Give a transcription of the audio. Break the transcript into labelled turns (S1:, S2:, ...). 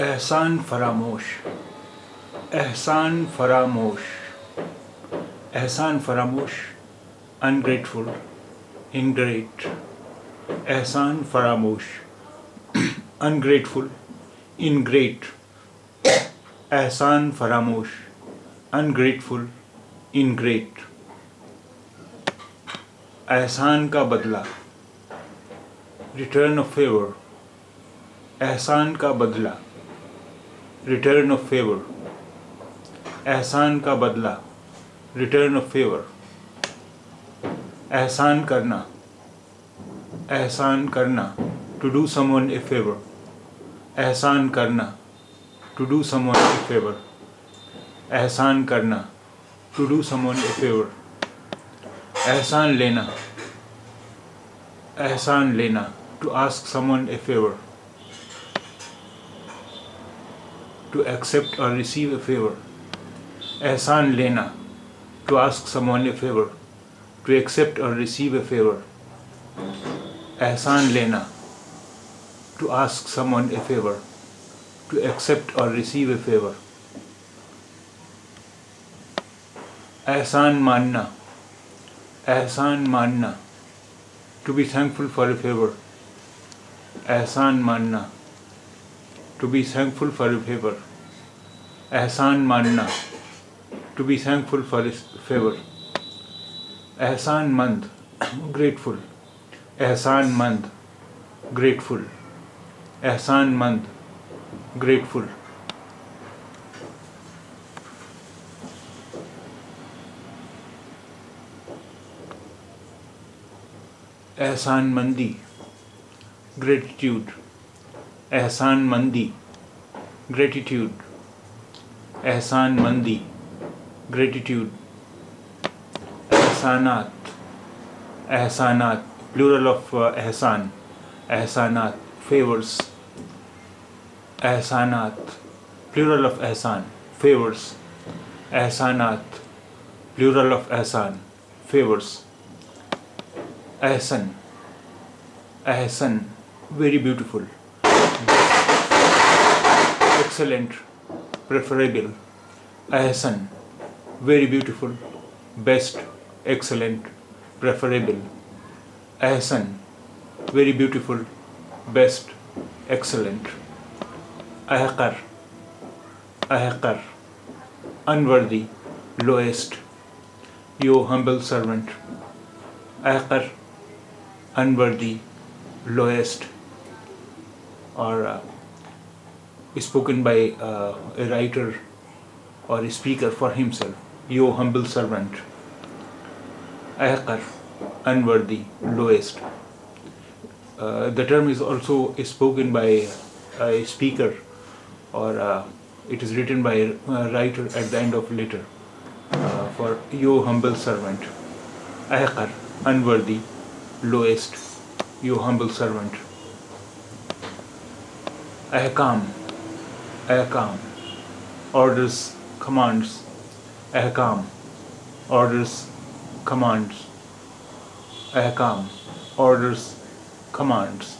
S1: احسان فراموش احسان فراموش احسان فراموش ان گریٹفل ان گریٹ احسان فراموش ان گریٹفل ان گریٹ احسان فراموش ان گریٹفل ان گریٹ احسان کا بدلہ ریٹرن آف فیور احسان کا بدلہ۔ ریٹرن آف فیور احسان کا بدلہ ریٹرن آف فیور احسان کرنا احسان کرنا to do someone a favour احسان کرنا to do someone a favour احسان کرنا to do someone a favour احسان لینا احسان لینا to ask someone a favour to accept or receive a favor. Ehsan lena, to ask someone a favor, to accept or receive a favor. Ehsan lena, to ask someone a favor, to accept or receive a favor. Ehsan manna, ehsan manna, to be thankful for a favor. Ehsan manna, to be thankful for a favor. Ahsan manna, to be thankful for a favor. Ahsan mand, grateful. Ahsan mand, grateful. Ahsan mand, grateful. Ahsan mandi, gratitude. एहसान मंदी gratitude एहसान मंदी gratitude एहसानात एहसानात plural of एहसान एहसानात favours एहसानात plural of एहसान फेवर्स एहसानात प्लूरल ऑफ एहसान फेवर्स एहसन एहसन very beautiful ایکسلنٹ پریفریبل احسن very beautiful best excellent preferable احسن ویری بیوٹیفل بیسٹ ایکسلنٹ احقر احقر unworthy lowest you humble servant احقر انوردی lowest اور spoken by uh, a writer or a speaker for himself, your humble servant. Ahqar, unworthy, lowest. Uh, the term is also spoken by a speaker or uh, it is written by a writer at the end of letter uh, for your humble servant. Ahqar, unworthy, lowest, your humble servant. ahkam ahkam. Orders commands ahkam. Orders commands ahkam. Orders commands